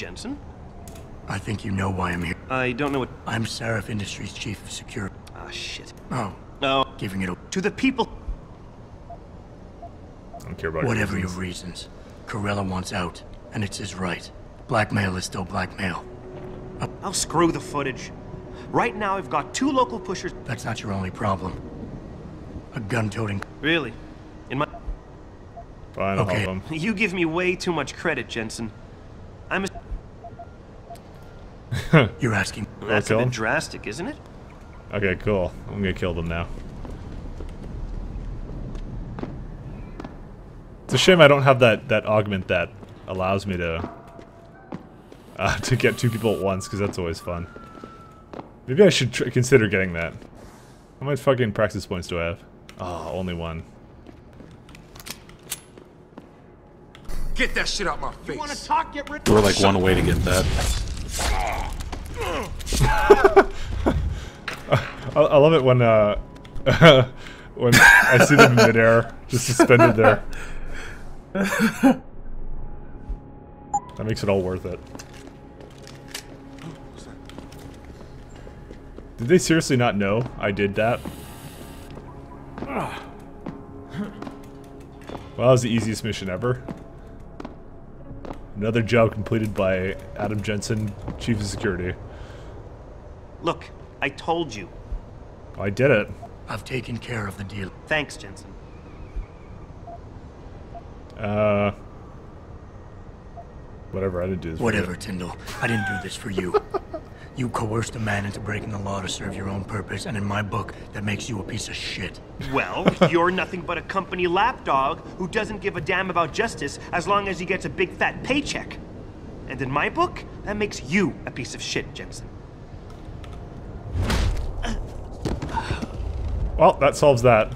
Jensen. I think you know why I'm here. I don't know what... I'm Sarif Industries Chief of Security. Ah, shit. Oh, No. giving it a... To the people... I don't care about Whatever your your reasons. reasons, Corella wants out, and it's his right. Blackmail is still blackmail. I'll screw the footage. Right now, I've got two local pushers... That's not your only problem. A gun-toting... Really? In my... Fine, I'll Okay. help. You give me way too much credit, Jensen. I'm a... You're asking... That's a bit drastic, isn't it? Okay, cool. I'm gonna kill them now. It's a shame I don't have that that augment that allows me to uh, to get two people at once, because that's always fun. Maybe I should tr consider getting that. How many fucking Praxis points do I have? Oh, only one. Get that shit out my face. You wanna talk? Get rid... We're like one way to get that. I, love it when uh when I see them in midair, just suspended there. That makes it all worth it. Did they seriously not know I did that? Well, that was the easiest mission ever. Another job completed by Adam Jensen, Chief of Security. Look, I told you. I did it. I've taken care of the deal. Thanks, Jensen. Uh, whatever. I didn't do this. for Whatever, you. Tyndall. I didn't do this for you. you coerced a man into breaking the law to serve your own purpose, and in my book, that makes you a piece of shit. Well, you're nothing but a company lapdog who doesn't give a damn about justice as long as he gets a big fat paycheck. And in my book, that makes you a piece of shit, Jensen. Well, that solves that.